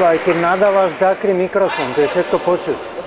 Počúvaj, keď nadávaš, zakry mikrofón, to je všetko počuť.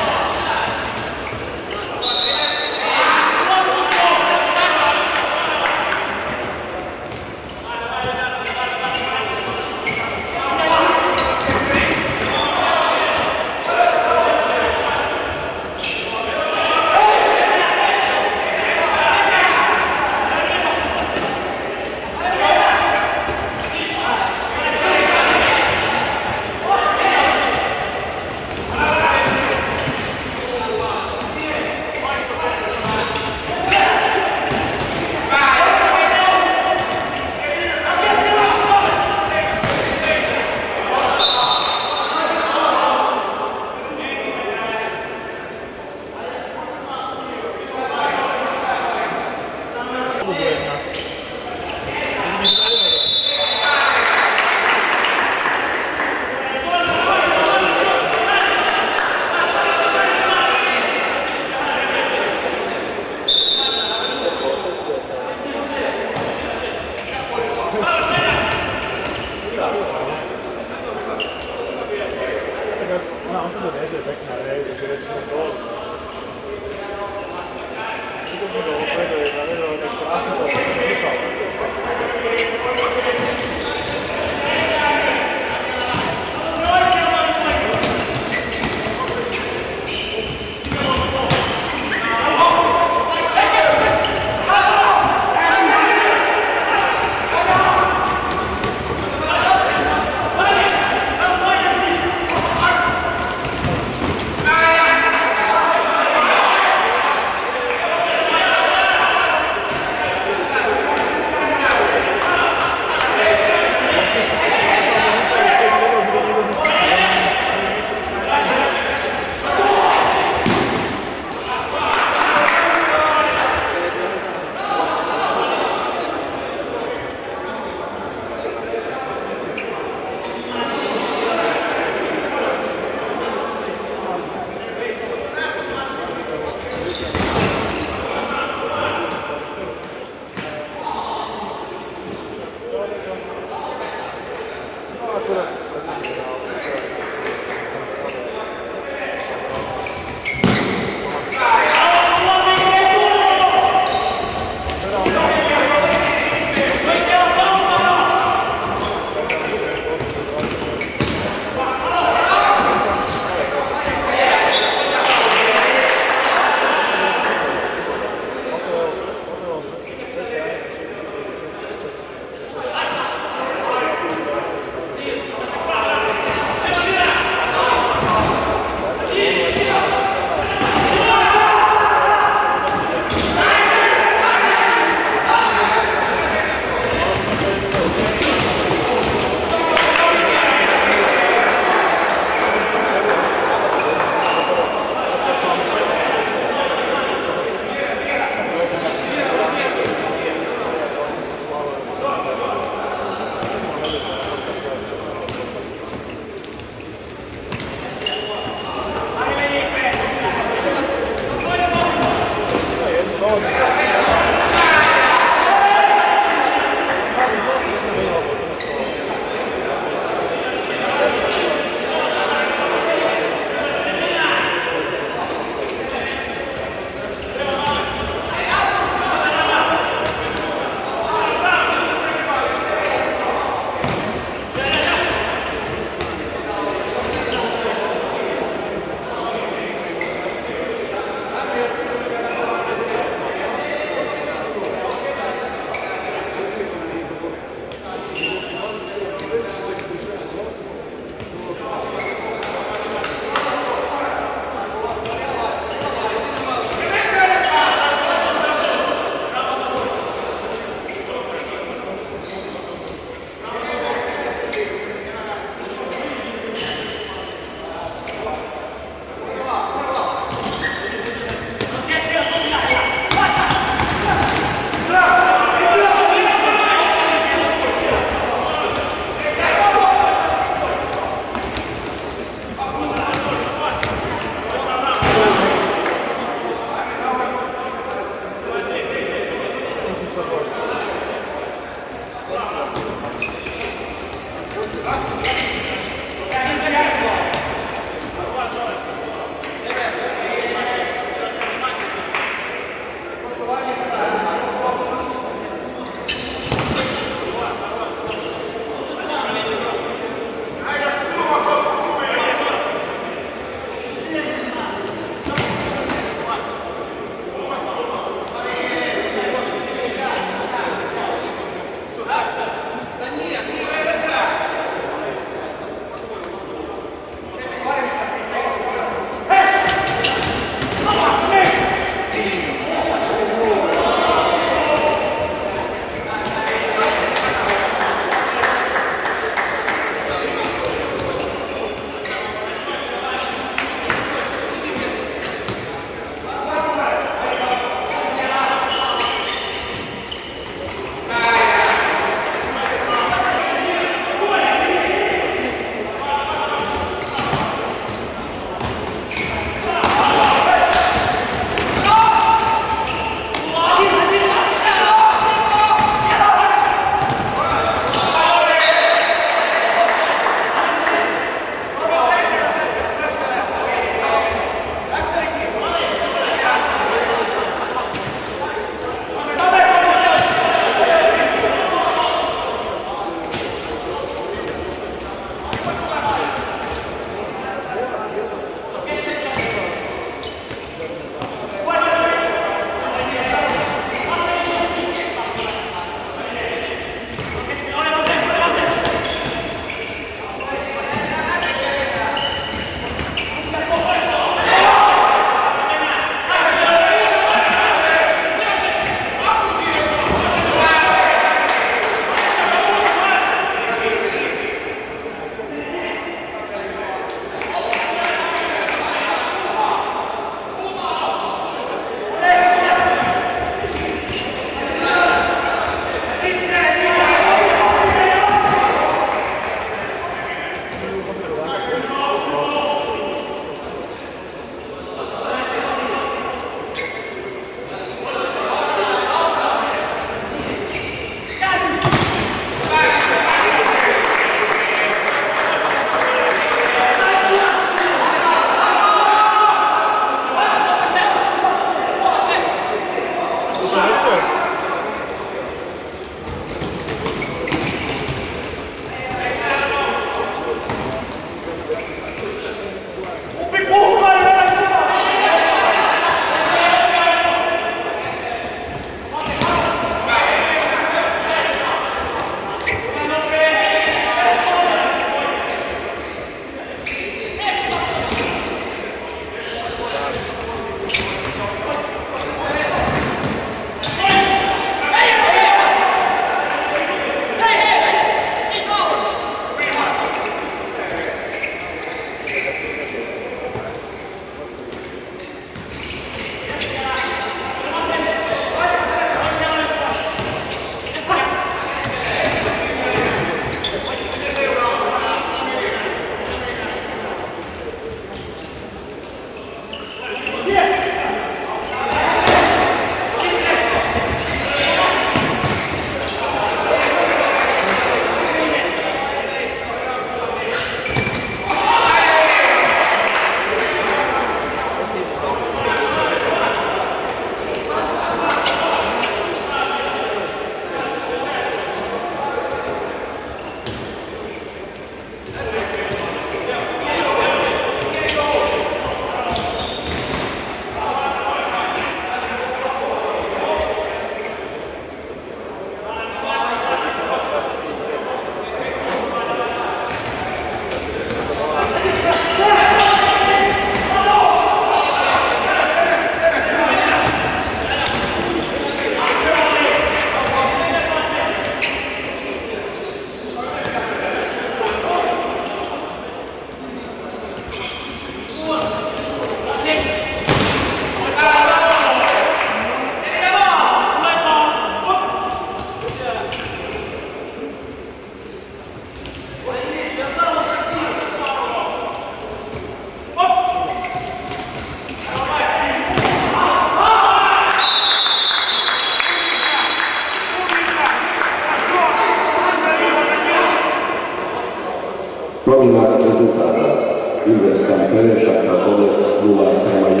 Prelešak na konec 0 prema 1.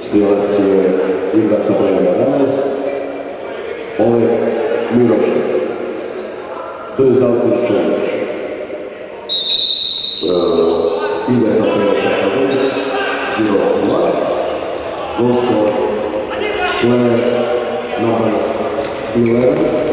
Stilac je igrac sa brojem 11. Oleg Mirošnik. D. Zalkoš Čeliš. Ide sa Prelešak na konec 0 2. Gosto Kler Nabaj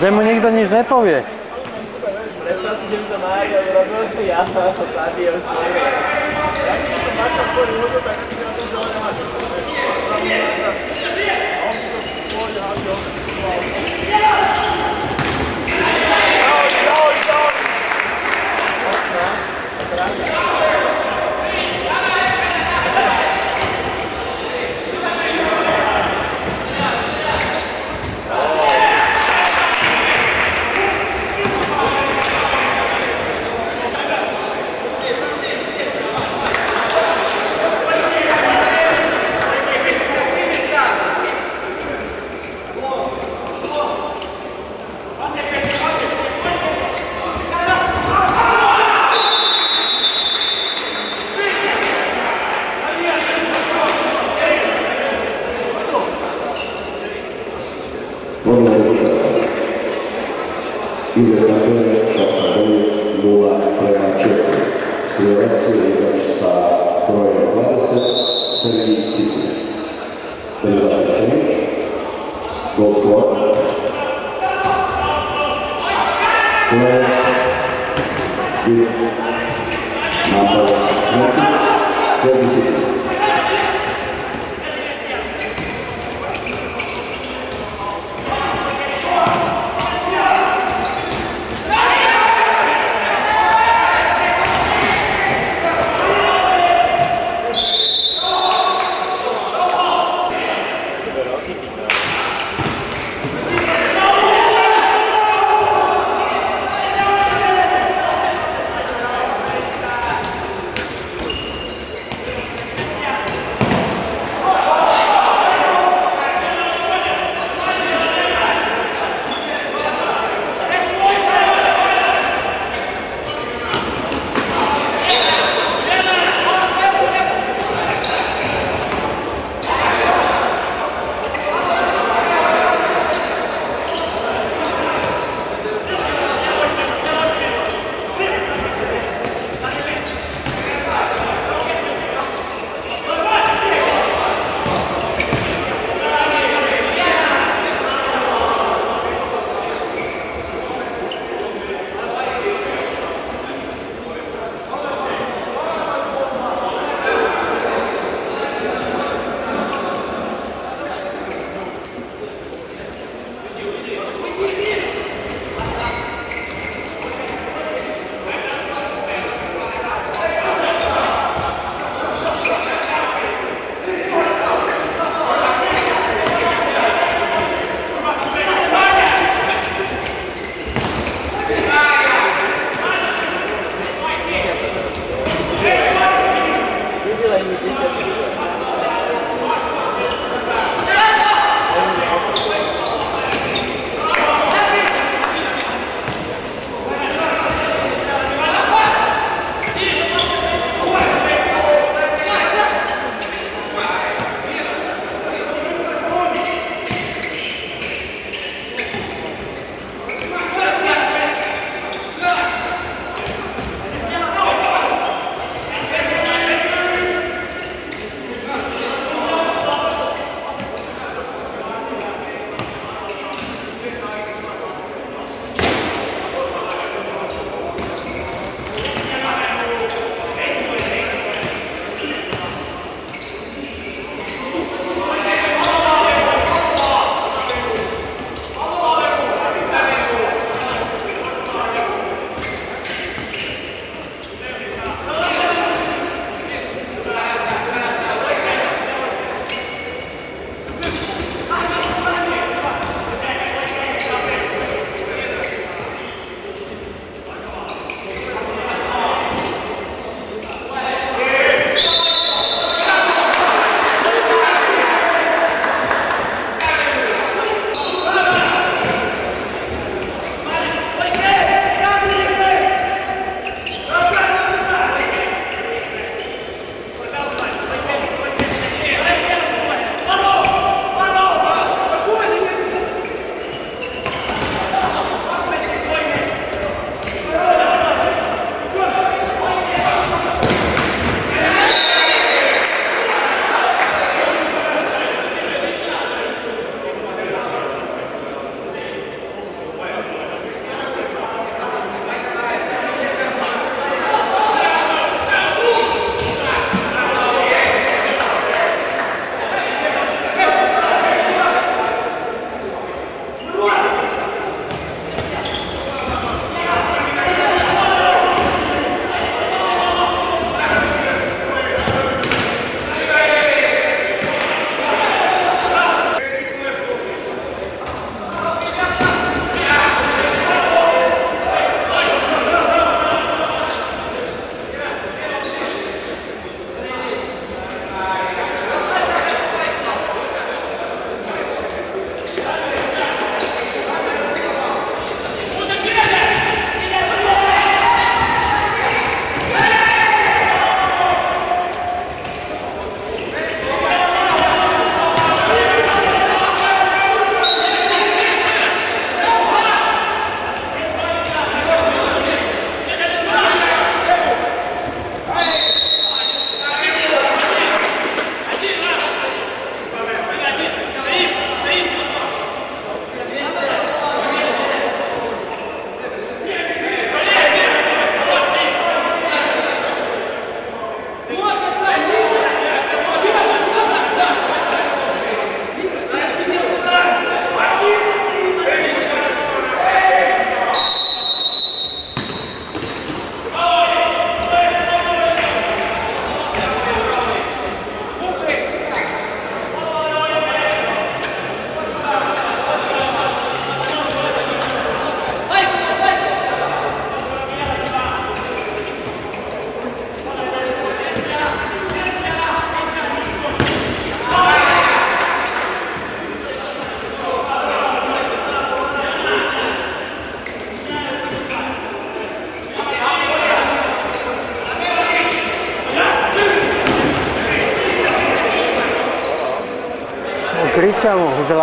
że mu nikdo nic nepovie. Ja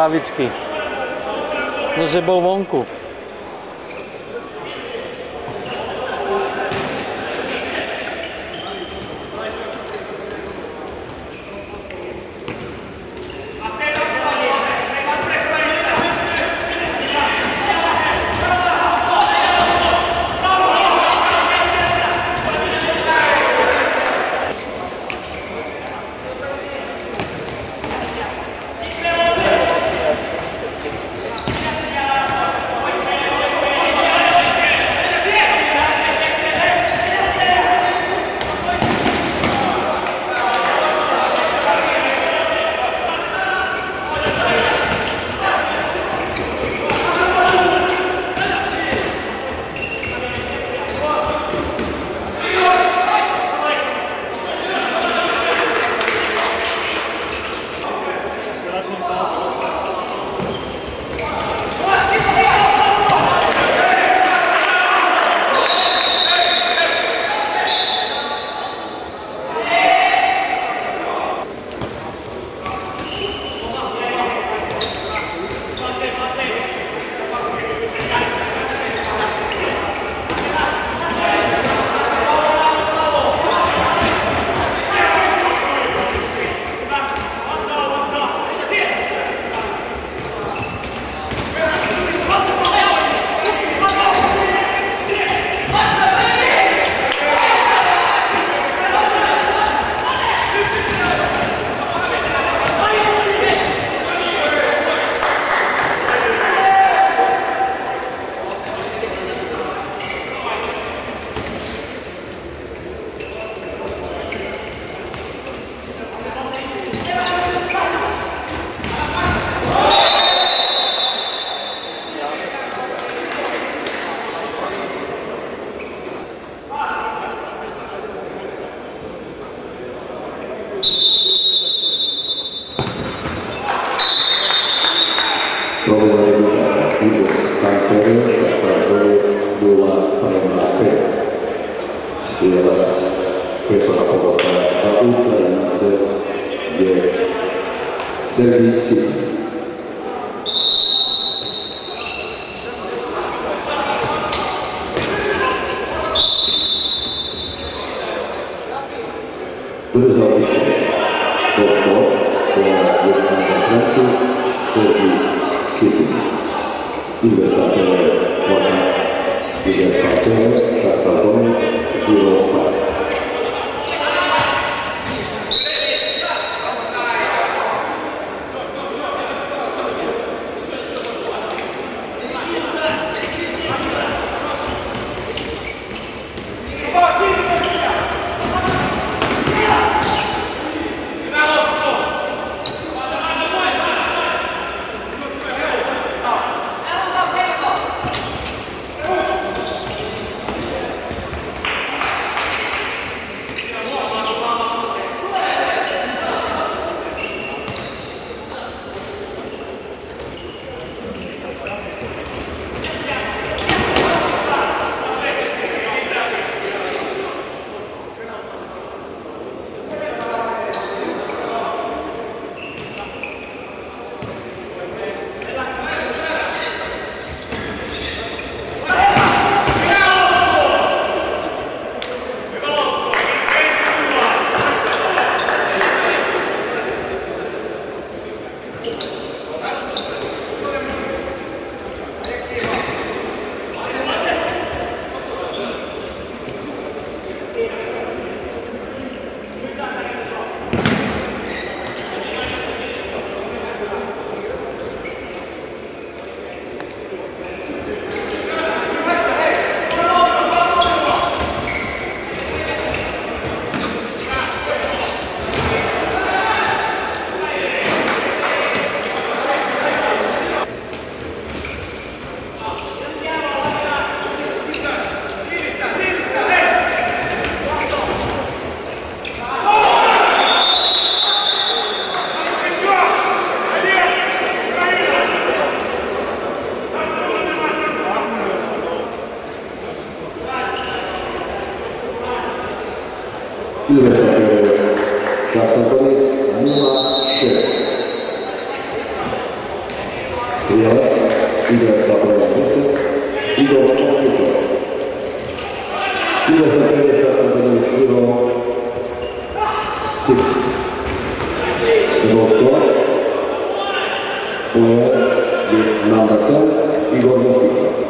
lávičky. No, že vonku. 1950 година открива Сикс. Ростова. Тоа е Намбата и Гордон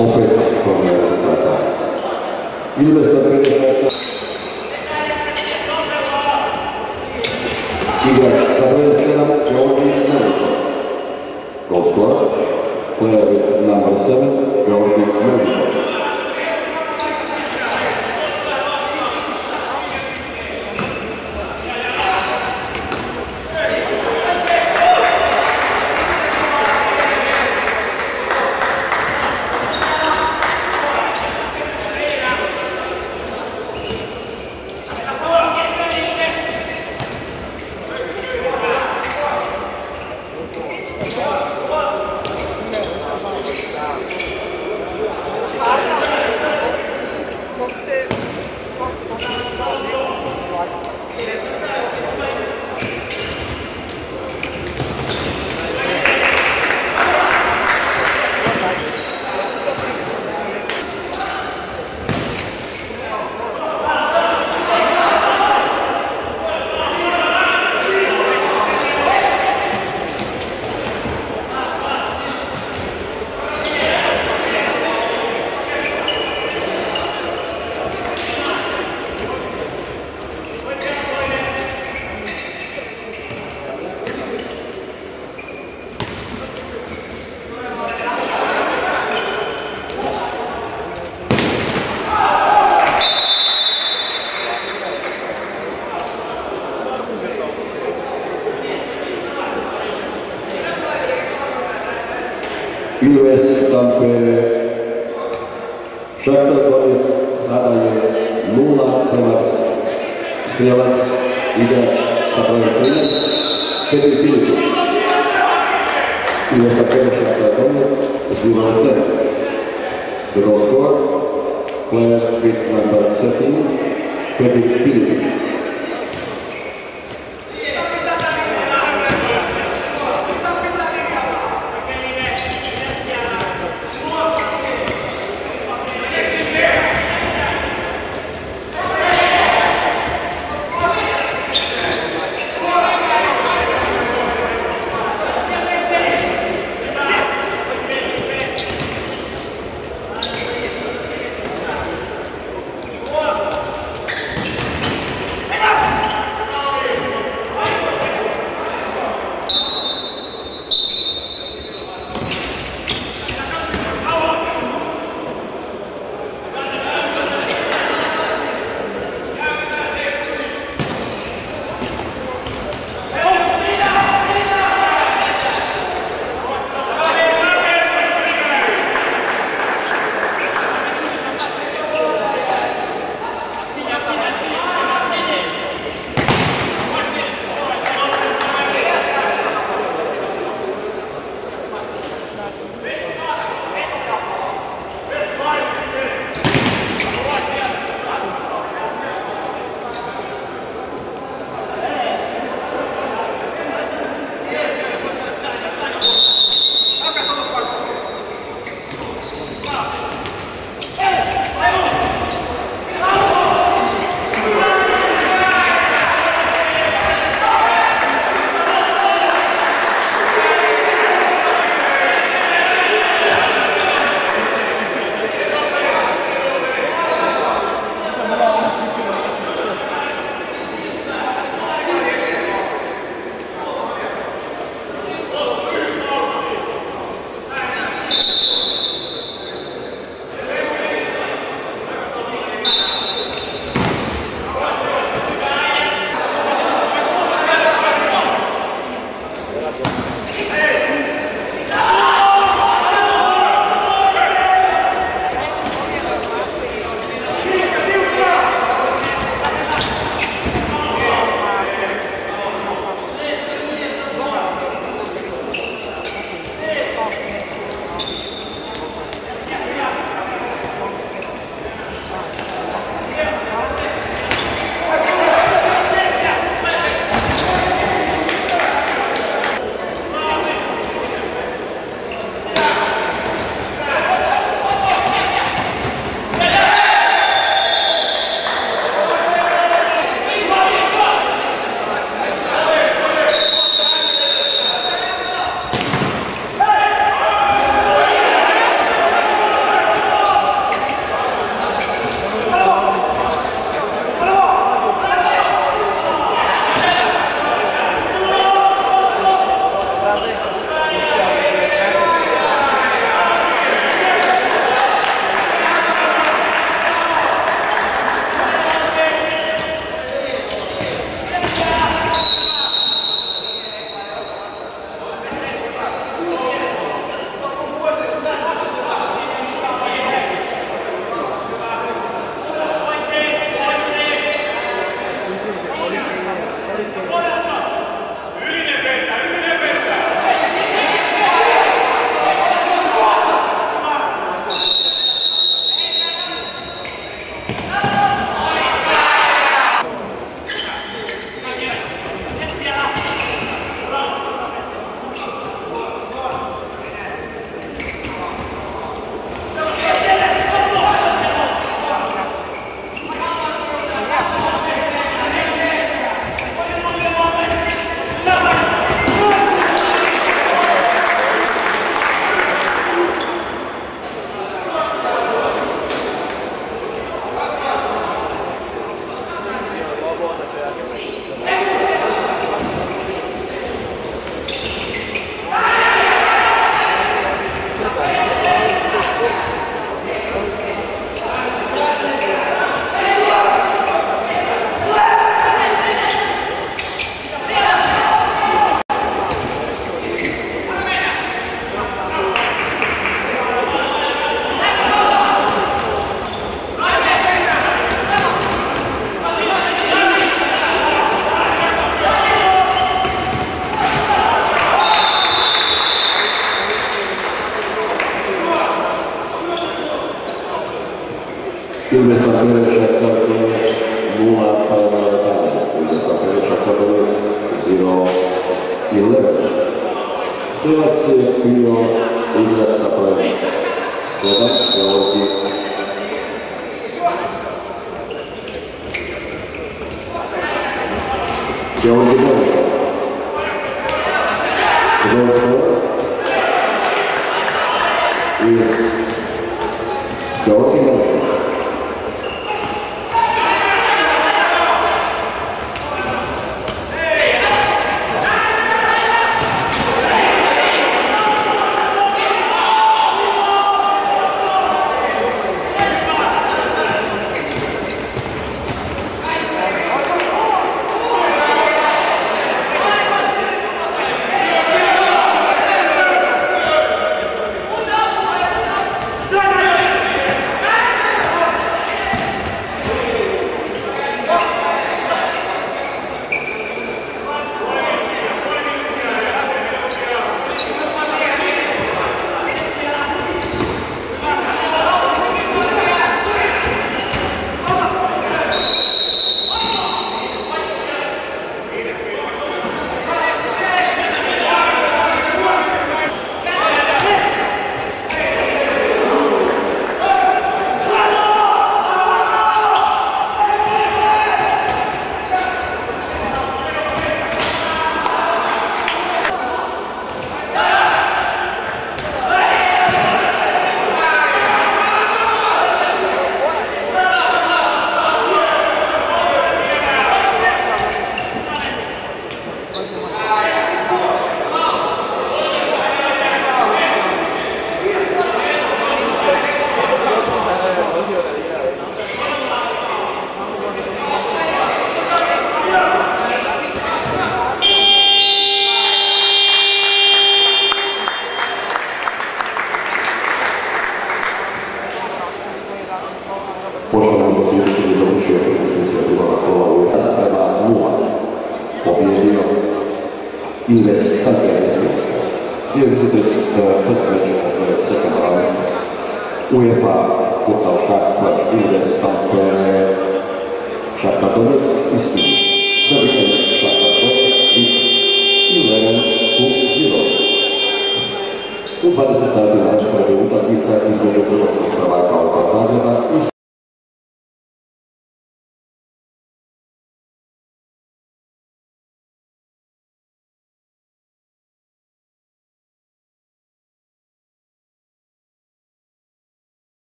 opet pomaga rezultata. Ile bez dobrego rezultatu? Igor zabroje 7, Georgi Ameriko. Gosport, player with number 7, Georgi Ameriko. The goal scorer, player with number 13, Petri Filipić.